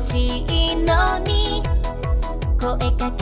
しいのに。声かけ